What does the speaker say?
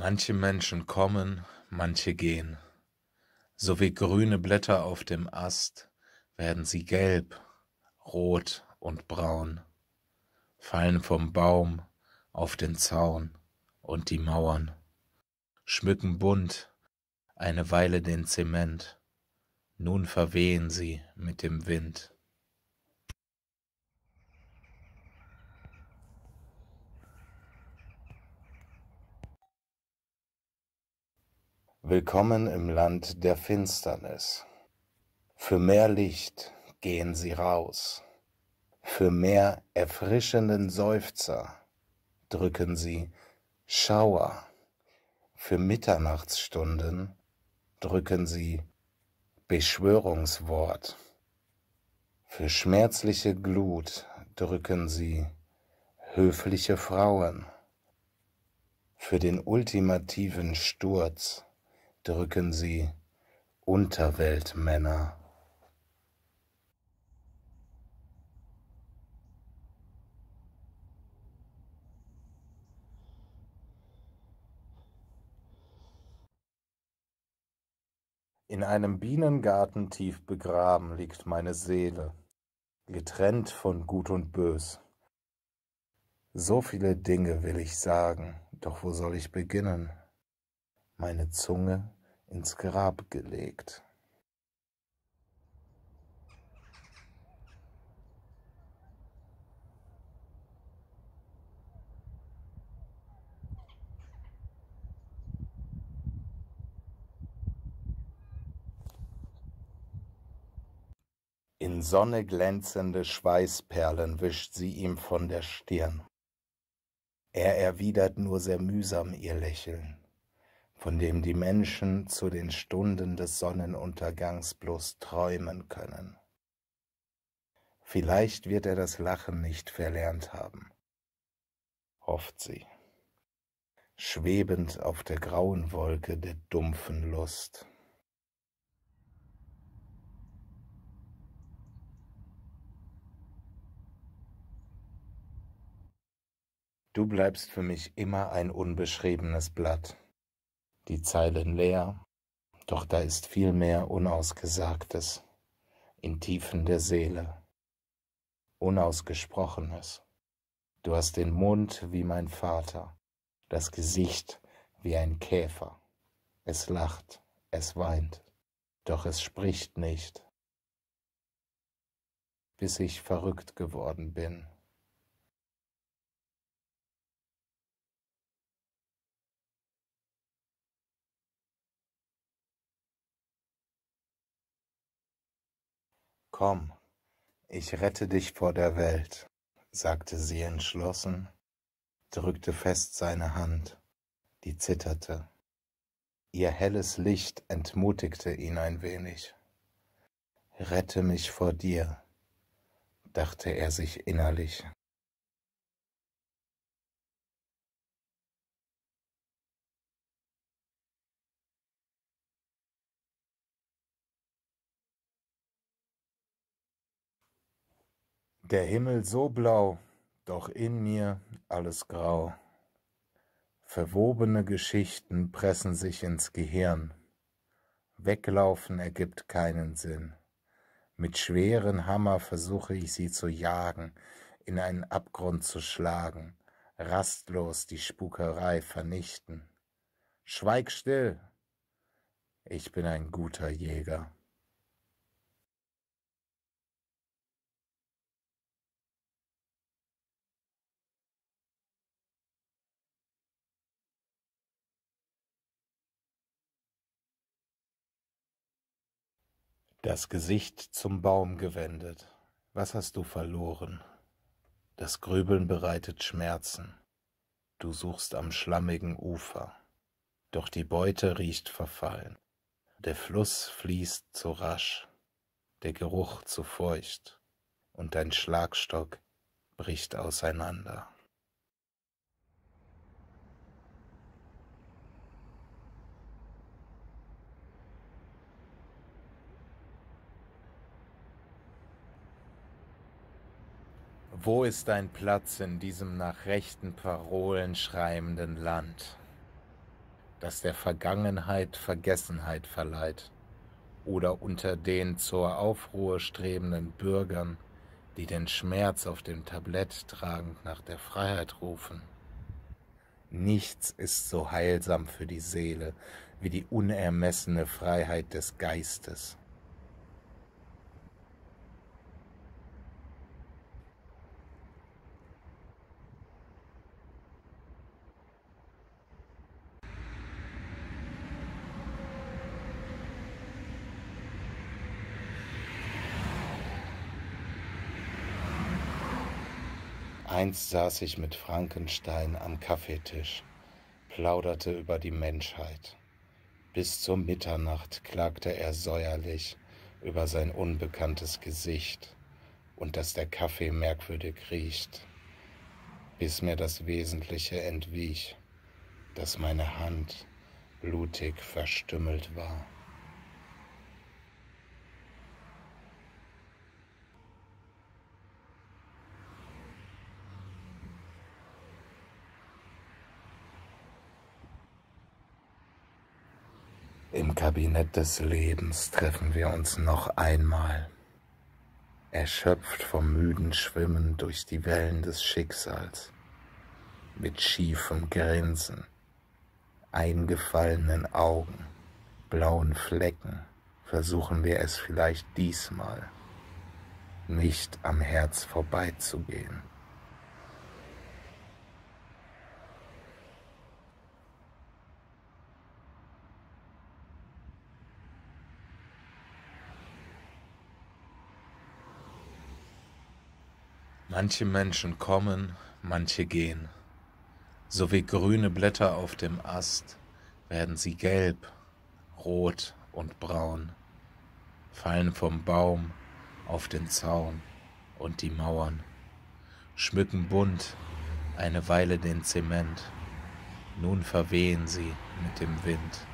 Manche Menschen kommen, manche gehen. So wie grüne Blätter auf dem Ast werden sie gelb, rot und braun, fallen vom Baum auf den Zaun und die Mauern, schmücken bunt eine Weile den Zement, nun verwehen sie mit dem Wind. Willkommen im Land der Finsternis. Für mehr Licht gehen sie raus. Für mehr erfrischenden Seufzer drücken sie Schauer. Für Mitternachtsstunden drücken sie Beschwörungswort. Für schmerzliche Glut drücken sie höfliche Frauen. Für den ultimativen Sturz drücken sie Unterweltmänner. In einem Bienengarten tief begraben liegt meine Seele, getrennt von Gut und Bös. So viele Dinge will ich sagen, doch wo soll ich beginnen? Meine Zunge ins Grab gelegt. In Sonne glänzende Schweißperlen wischt sie ihm von der Stirn. Er erwidert nur sehr mühsam ihr Lächeln von dem die Menschen zu den Stunden des Sonnenuntergangs bloß träumen können. Vielleicht wird er das Lachen nicht verlernt haben, hofft sie, schwebend auf der grauen Wolke der dumpfen Lust. Du bleibst für mich immer ein unbeschriebenes Blatt die Zeilen leer, doch da ist viel mehr Unausgesagtes in Tiefen der Seele, Unausgesprochenes. Du hast den Mund wie mein Vater, das Gesicht wie ein Käfer. Es lacht, es weint, doch es spricht nicht, bis ich verrückt geworden bin. Komm, ich rette dich vor der Welt, sagte sie entschlossen, drückte fest seine Hand, die zitterte. Ihr helles Licht entmutigte ihn ein wenig. Rette mich vor dir, dachte er sich innerlich. Der Himmel so blau, doch in mir alles grau. Verwobene Geschichten pressen sich ins Gehirn. Weglaufen ergibt keinen Sinn. Mit schweren Hammer versuche ich sie zu jagen, in einen Abgrund zu schlagen, rastlos die Spukerei vernichten. Schweig still, ich bin ein guter Jäger. Das Gesicht zum Baum gewendet. Was hast du verloren? Das Grübeln bereitet Schmerzen. Du suchst am schlammigen Ufer. Doch die Beute riecht verfallen. Der Fluss fließt zu rasch, der Geruch zu feucht, und dein Schlagstock bricht auseinander. Wo ist dein Platz in diesem nach rechten Parolen schreibenden Land? das der Vergangenheit Vergessenheit verleiht, oder unter den zur Aufruhr strebenden Bürgern, die den Schmerz auf dem Tablett tragend nach der Freiheit rufen. Nichts ist so heilsam für die Seele wie die unermessene Freiheit des Geistes. Einst saß ich mit Frankenstein am Kaffeetisch, plauderte über die Menschheit. Bis zur Mitternacht klagte er säuerlich über sein unbekanntes Gesicht und dass der Kaffee merkwürdig riecht, bis mir das Wesentliche entwich, dass meine Hand blutig verstümmelt war. Im Kabinett des Lebens treffen wir uns noch einmal, erschöpft vom müden Schwimmen durch die Wellen des Schicksals, mit schiefem Grinsen, eingefallenen Augen, blauen Flecken, versuchen wir es vielleicht diesmal, nicht am Herz vorbeizugehen. Manche Menschen kommen, manche gehen. So wie grüne Blätter auf dem Ast werden sie gelb, rot und braun, fallen vom Baum auf den Zaun und die Mauern, schmücken bunt eine Weile den Zement, nun verwehen sie mit dem Wind.